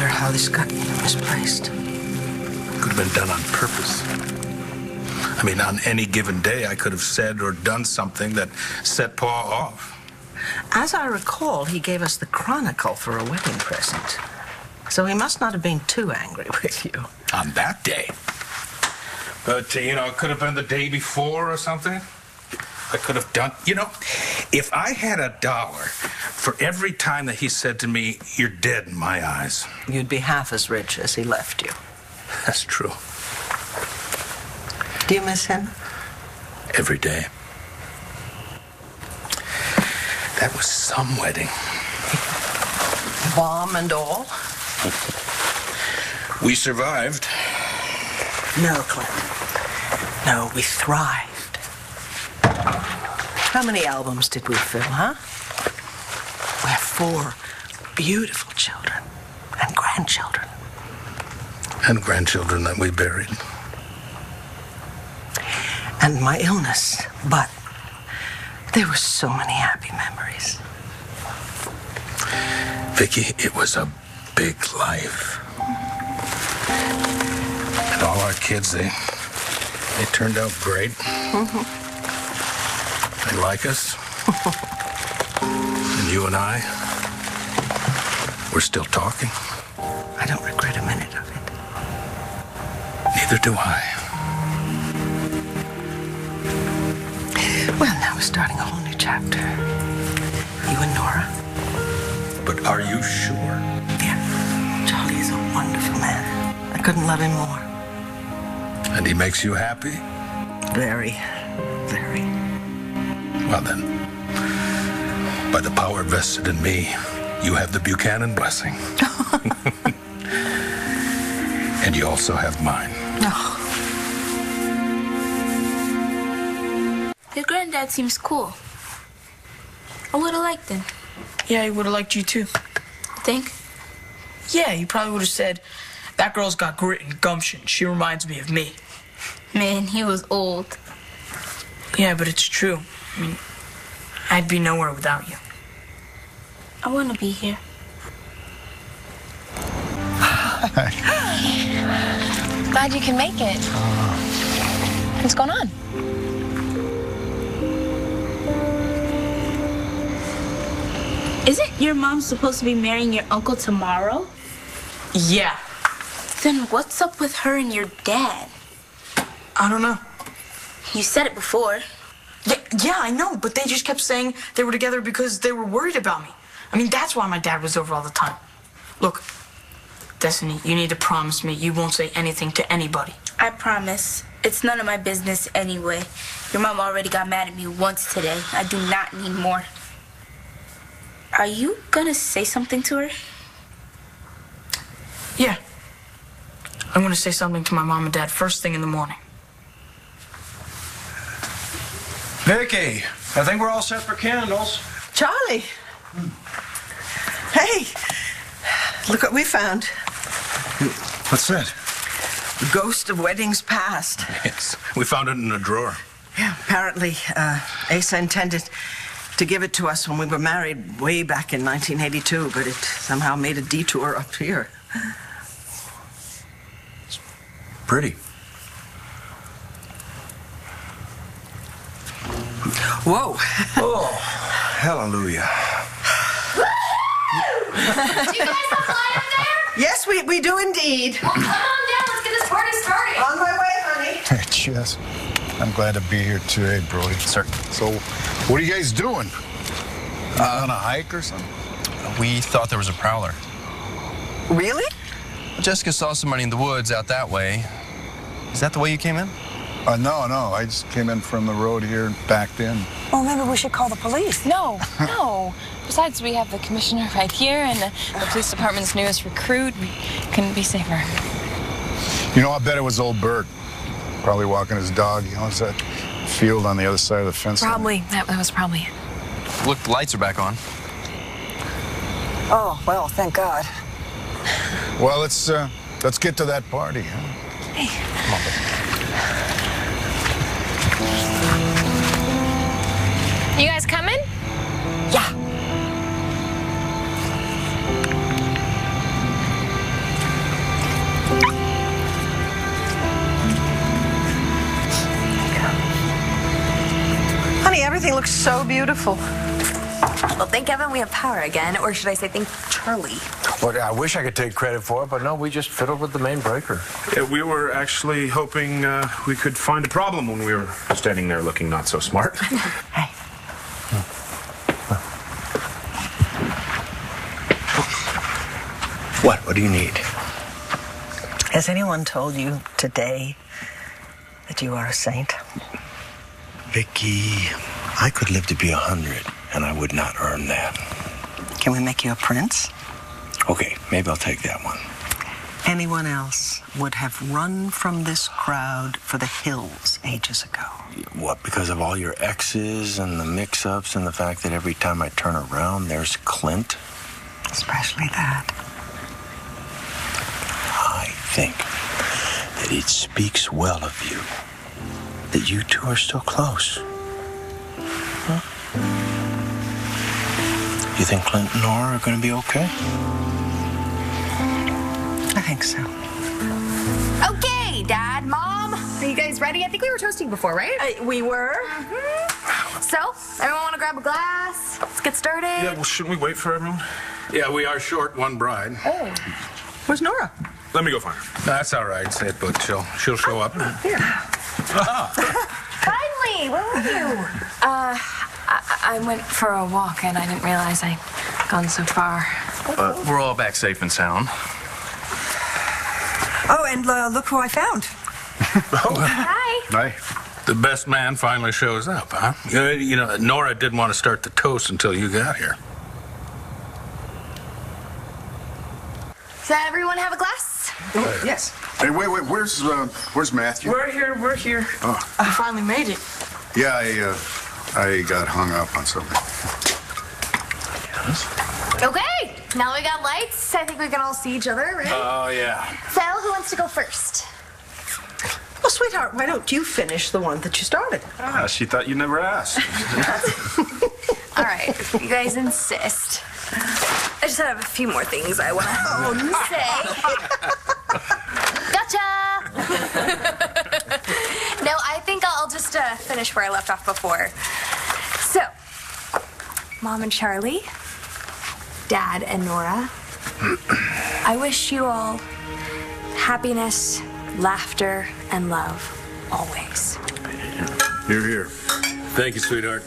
wonder how this got misplaced. Could have been done on purpose. I mean, on any given day, I could have said or done something that set Paul off. As I recall, he gave us the Chronicle for a wedding present. So he must not have been too angry with you. On that day. But, uh, you know, it could have been the day before or something. I could have done, you know, if I had a dollar for every time that he said to me, You're dead in my eyes. You'd be half as rich as he left you. That's true. Do you miss him? Every day. That was some wedding. Bomb and all? We survived. No, Clint. No, we thrived. How many albums did we fill, huh? We have four beautiful children and grandchildren. And grandchildren that we buried. And my illness. But there were so many happy memories. Viki, it was a big life. And all our kids, they they turned out great. Mm-hmm. They like us. you and I, we're still talking. I don't regret a minute of it. Neither do I. Well, now we're starting a whole new chapter. You and Nora. But are you sure? Yeah. Charlie is a wonderful man. I couldn't love him more. And he makes you happy? Very, very. Well then, by the power vested in me, you have the Buchanan blessing. and you also have mine. No. Your granddad seems cool. I would have liked him. Yeah, he would have liked you too. I think? Yeah, he probably would have said, That girl's got grit and gumption. She reminds me of me. Man, he was old. Yeah, but it's true. I mean, I'd be nowhere without you. I want to be here. Glad you can make it. What's going on? Isn't your mom supposed to be marrying your uncle tomorrow? Yeah. Then what's up with her and your dad? I don't know. You said it before. Yeah, I know, but they just kept saying they were together because they were worried about me. I mean, that's why my dad was over all the time. Look, Destiny, you need to promise me you won't say anything to anybody. I promise. It's none of my business anyway. Your mom already got mad at me once today. I do not need more. Are you gonna say something to her? Yeah. I'm gonna say something to my mom and dad first thing in the morning. Viki, I think we're all set for candles. Charlie! Hey! Look what we found. What's that? The ghost of weddings past. Yes, we found it in a drawer. Yeah, apparently, uh, Asa intended to give it to us when we were married way back in 1982, but it somehow made a detour up here. It's Pretty. Whoa! Oh, hallelujah. Do you guys have light up there? Yes, we, we do indeed. Well, come on down. Let's get this party started. On my way, honey. Hey, Jess. I'm glad to be here today, Brody. Sir. So, what are you guys doing? Uh, on a hike or something? We thought there was a prowler. Really? Jessica saw somebody in the woods out that way. Is that the way you came in? Uh, no, no. I just came in from the road here and backed in. Well, maybe we should call the police. No, no. Besides, we have the commissioner right here and the, the police department's newest recruit. We couldn't be safer. You know, I bet it was old Bert. Probably walking his dog. You know, it's that field on the other side of the fence. Probably. That, that was probably it. Look, the lights are back on. Oh, well, thank God. Well, let's uh, let's get to that party. Huh? You Everything looks so beautiful. Well, thank heaven we have power again, or should I say thank Charlie? Well, I wish I could take credit for it, but no, we just fiddled with the main breaker. Yeah, we were actually hoping uh, we could find a problem when we were standing there looking not so smart. Hey. What? What do you need? Has anyone told you today that you are a saint? Viki, I could live to be a hundred, and I would not earn that. Can we make you a prince? Okay, maybe I'll take that one. Anyone else would have run from this crowd for the hills ages ago. What, because of all your exes and the mix ups and the fact that every time I turn around, there's Clint? Especially that. I think that it speaks well of you that you two are still close. Huh? You think Clint and Nora are going to be okay? I think so. Okay, Dad, Mom, are you guys ready? I think we were toasting before, right? Uh, we were. So, everyone want to grab a glass? Let's get started. yeah, well, shouldn't we wait for everyone? Yeah, we are short one bride. Oh, where's Nora? Let me go find her. That's all right, Sid, but she'll she'll show up. Finally, where were you? Uh, I, I went for a walk and I didn't realize I'd gone so far. Uh, we're all back safe and sound. Oh, and uh, look who I found. Hi. Bye. The best man finally shows up, huh? You know, you know, Nora didn't want to start the toast until you got here. Does everyone have a glass? Yes. Hey, wait, wait. Where's uh, where's Matthew? We're here. We're here. Oh. I finally made it. Yeah, I uh, I got hung up on something. Okay, now we got lights. I think we can all see each other, right? Oh yeah. Phil, who wants to go first? Well, sweetheart, why don't you finish the one that you started? Ah, she thought you'd never ask. All right, you guys insist. I just have a few more things I want to say. no, I think I'll just uh, finish where I left off before. So, Mom and Charlie, Dad and Nora, I wish you all happiness, laughter, and love always. You're here. Thank you, sweetheart.